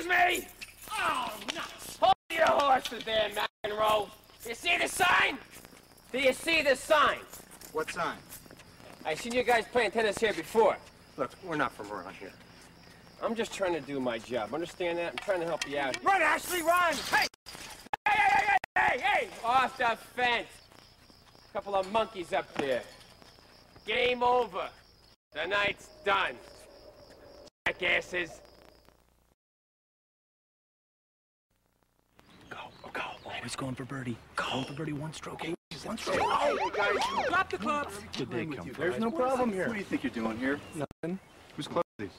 Excuse me! Oh, nuts! Hold your horses there, McEnroe. You see the sign? Do you see the sign? What sign? I seen you guys playing tennis here before. Look, we're not from around here. I'm just trying to do my job. Understand that? I'm trying to help you out. Run, Ashley, run! Hey! Hey, hey, hey, hey, hey! Off the fence! Couple of monkeys up there. Game over. The night's done. Jackasses. Go, oh, go. Always going for birdie. Going for birdie. One stroke. Hey, one stroke. Hey, guys, you Drop the clubs. Good day come. There's no problem here. What do you think you're doing here? Nothing. Whose clothes are these?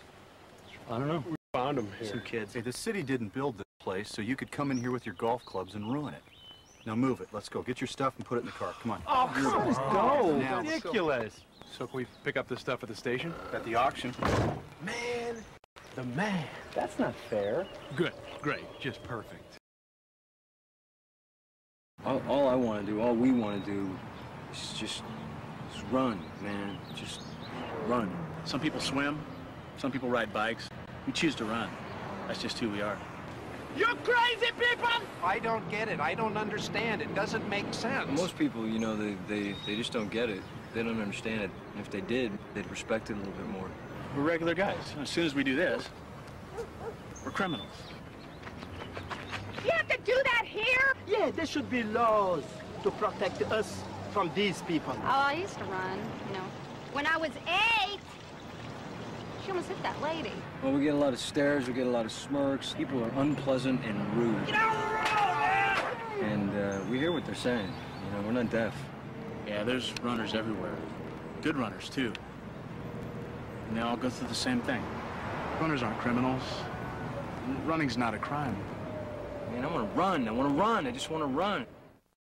I don't know. We found them here. Some kids. Hey, the city didn't build this place, so you could come in here with your golf clubs and ruin it. Now move it. Let's go. Get your stuff and put it in the car. Come on. Oh, come on. go. Now. Ridiculous. So can we pick up this stuff at the station? At the auction. Man, the man. That's not fair. Good, great, just perfect. All, all I want to do, all we want to do, is just is run, man. Just run. Some people swim. Some people ride bikes. We choose to run. That's just who we are. You crazy people! I don't get it. I don't understand. It doesn't make sense. Most people, you know, they, they, they just don't get it. They don't understand it. And if they did, they'd respect it a little bit more. We're regular guys. As soon as we do this, we're criminals. You have to do that here? Yeah, there should be laws to protect us from these people. Oh, I used to run, you know. When I was eight, she almost hit that lady. Well, we get a lot of stares, we get a lot of smirks. People are unpleasant and rude. Get out of the road, man! And uh, we hear what they're saying. You know, we're not deaf. Yeah, there's runners everywhere. Good runners, too. And they all go through the same thing. Runners aren't criminals. Running's not a crime. Man, I want to run. I want to run. I just want to run.